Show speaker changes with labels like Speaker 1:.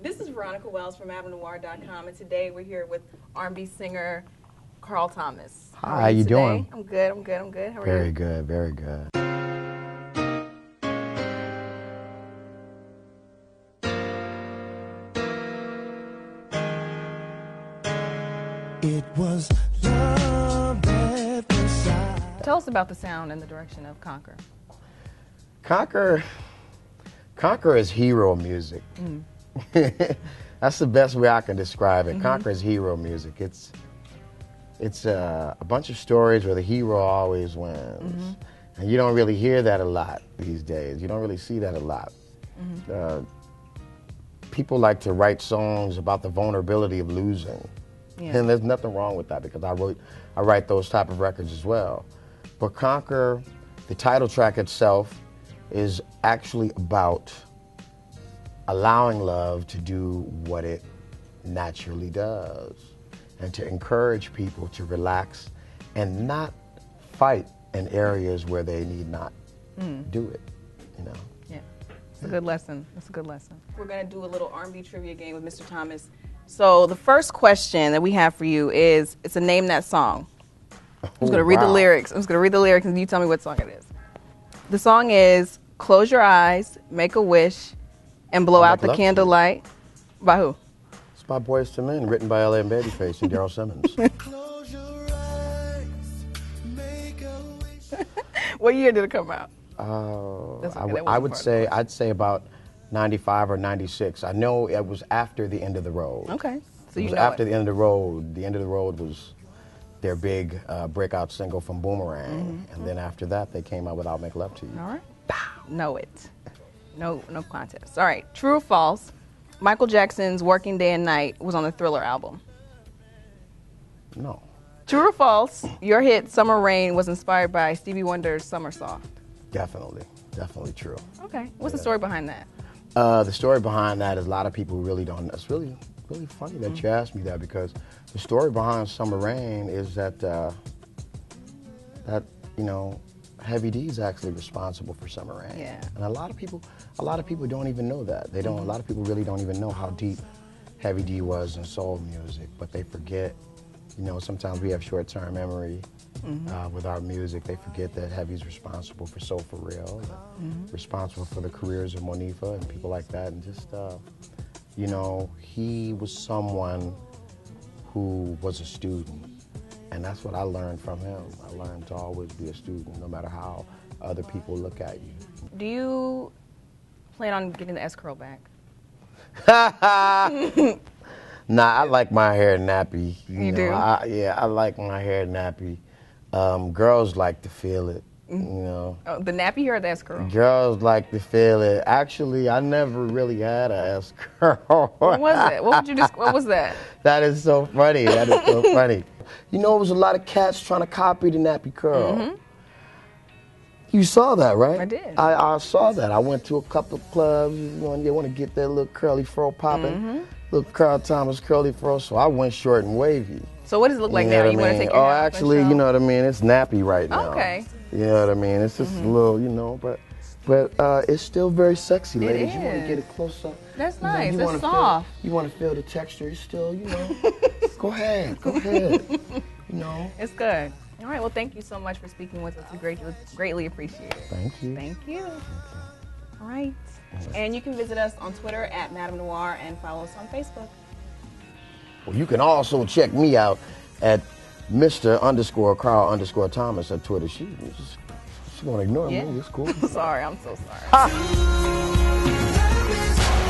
Speaker 1: This is Veronica Wells from MadameNoire.com, and today we're here with R&B singer Carl Thomas.
Speaker 2: Hi, how you
Speaker 1: today?
Speaker 2: doing?
Speaker 1: I'm good. I'm good. I'm good. How are
Speaker 2: Very
Speaker 1: you?
Speaker 2: good, very good.
Speaker 3: It was love at first.
Speaker 1: Tell us about the sound and the direction of Conquer.
Speaker 2: Conquer, Conquer is hero music. Mm. That's the best way I can describe it. Conquer is hero music. It's it's uh, a bunch of stories where the hero always wins, and you don't really hear that a lot these days. You don't really see that a lot. Uh, people like to write songs about the vulnerability of losing.
Speaker 1: Yeah.
Speaker 2: And there's nothing wrong with that because I wrote, I write those type of records as well. But Conquer, the title track itself, is actually about allowing love to do what it naturally does, and to encourage people to relax and not fight in areas where they need not mm. do it. You know.
Speaker 1: Yeah, it's a good lesson. It's a good lesson. We're gonna do a little R&B trivia game with Mr. Thomas. So the first question that we have for you is, it's a name that song. I'm just gonna
Speaker 2: Oh,
Speaker 1: read the
Speaker 2: oh,
Speaker 1: lyrics. I'm just gonna read the lyrics, and you tell me what song it is. The song is "Close Your Eyes, Make a Wish, and Blow Out the. Candlelight." By who?
Speaker 2: It's by Boyz II Men, written by L.A. and Babyface and Daryl Simmons.
Speaker 3: Close your eyes, make a wish.
Speaker 1: What year did it come out?
Speaker 2: Uh, I
Speaker 1: okay,
Speaker 2: would-
Speaker 1: that
Speaker 2: I would say I'd say about 95 or 96. I know it was after the end of the road.
Speaker 1: Okay, so
Speaker 2: it
Speaker 1: you
Speaker 2: was
Speaker 1: know
Speaker 2: after
Speaker 1: it.
Speaker 2: the end of the road. The end of the road was their big uh, breakout single from Boomerang, and then after that they came out with "I'll Make Love to You."
Speaker 1: Mm-hmm. All right. Know it. No, no contest. All right. True or false? Michael Jackson's "Working Day and Night" was on the Thriller album.
Speaker 2: No,
Speaker 1: True or false? Your hit "Summer Rain" was inspired by Stevie Wonder's "Summer Soft."
Speaker 2: definitely, definitely true.
Speaker 1: Okay. What's the story behind that?
Speaker 2: Uh, the story behind that is a lot of people really don't. It's really, really funny that
Speaker 1: Mm-hmm.
Speaker 2: you asked me that because the story behind Summer Rain is that uh, that you know, Heavy D is actually responsible for Summer Rain.
Speaker 1: Yeah.
Speaker 2: And a lot of people, a lot of people don't even know that. They don't.
Speaker 1: Mm-hmm.
Speaker 2: A lot of people really don't even know how deep Heavy D was in soul music, but they forget. You know, sometimes we have short-term memory
Speaker 1: Mm-hmm.
Speaker 2: uh, with our music. They forget that Heavy's responsible for Soul for Real,
Speaker 1: Mm-hmm.
Speaker 2: responsible for the careers of Monifah and people like that. And just, uh, you know, he was someone who was a student. And that's what I learned from him. I learned to always be a student, no matter how other people look at you.
Speaker 1: Do you plan on getting the S curl back?
Speaker 2: Nah, I like my hair nappy.
Speaker 1: You
Speaker 2: know,
Speaker 1: do?
Speaker 2: I, yeah, I like my hair nappy. Um, girls like to feel it.
Speaker 1: Mm-hmm.
Speaker 2: You know,
Speaker 1: Oh, the nappy hair or the curl?
Speaker 2: girls like to feel it. Actually, I never really had a S curl.
Speaker 1: What was it? What would you just? What was that?
Speaker 2: that is so funny. That is so funny. You know, it was a lot of cats trying to copy the nappy curl. You saw that, right?
Speaker 1: I did.
Speaker 2: I, I saw that. I went to a couple of clubs. You know, they want to get that little curly fro popping.
Speaker 1: Mm-hmm.
Speaker 2: Little Carl Thomas curly fro. So I went short and wavy.
Speaker 1: So what does it look like
Speaker 2: you
Speaker 1: now? You
Speaker 2: I
Speaker 1: want to
Speaker 2: mean?
Speaker 1: take your
Speaker 2: Oh, actually, you know what I mean. It's nappy right now.
Speaker 1: Okay. Mm-hmm.
Speaker 2: You know what I mean? It's just a little, you know, but but uh, it's still very sexy, ladies. You want to get it close up.
Speaker 1: That's
Speaker 2: You know,
Speaker 1: nice.
Speaker 2: you
Speaker 1: It's soft.
Speaker 2: Feel, you want to feel the texture. It's still, you know. go ahead. Go ahead. You know.
Speaker 1: It's good. All right. Well, thank you so much for speaking with us. We greatly, greatly appreciate it.
Speaker 2: Thank you.
Speaker 1: Thank you. All right. And you can visit us on Twitter at Madame Noire and follow us on Facebook.
Speaker 2: Well, you can also check me out at Mr. underscore Carl underscore Thomas at Twitter. She, she's, she's gonna ignore
Speaker 1: Yeah.
Speaker 2: me. It's cool.
Speaker 1: Sorry, I'm so sorry.